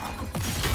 Oh.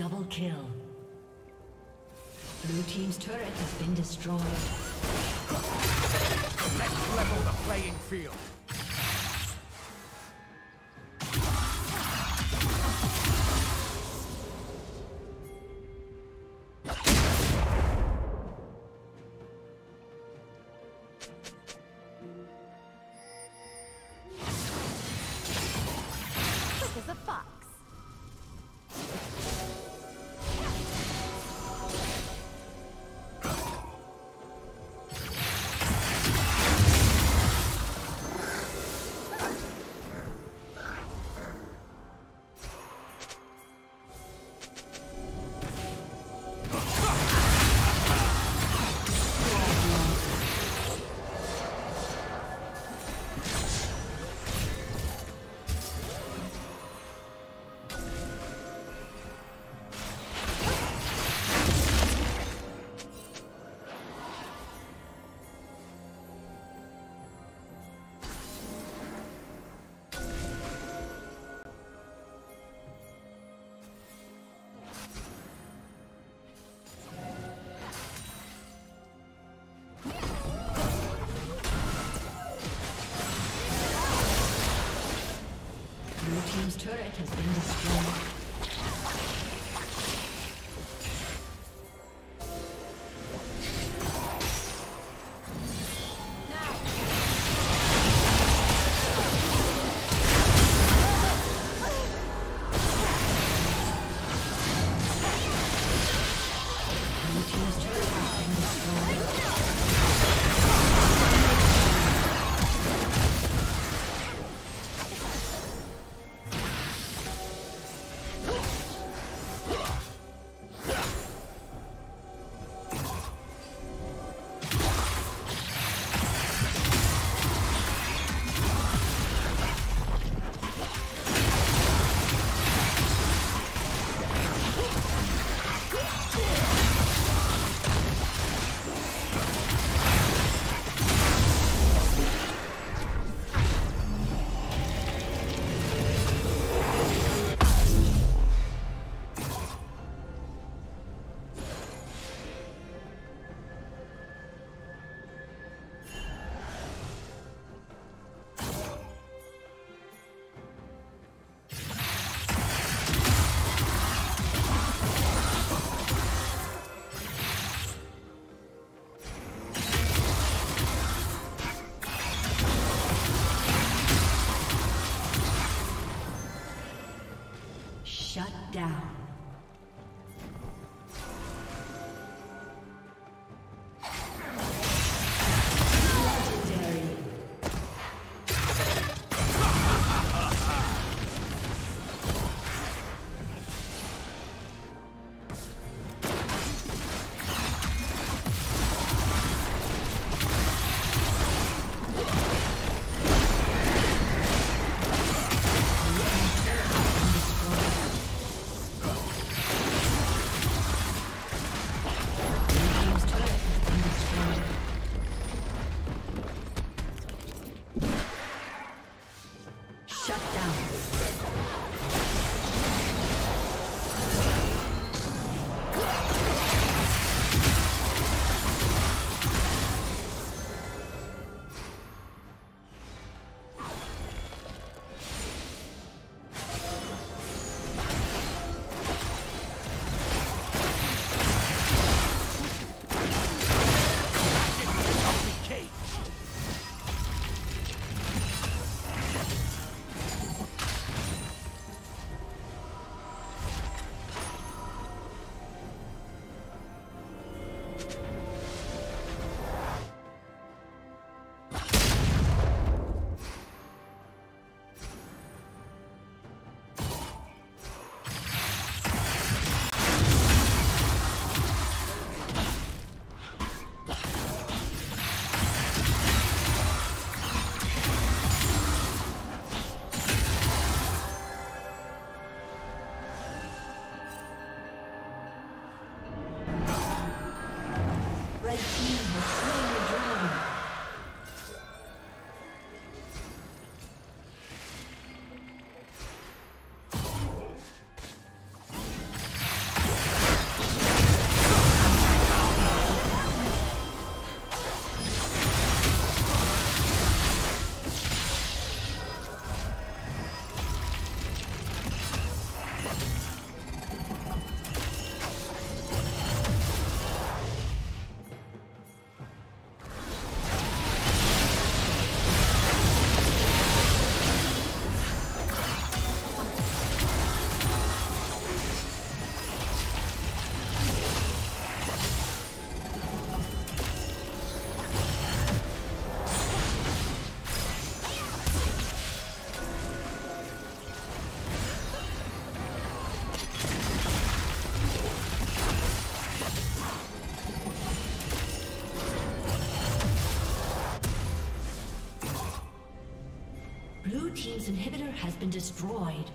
Double kill. Blue team's turret has been destroyed. Let's level the playing field. been destroyed. down. Been destroyed.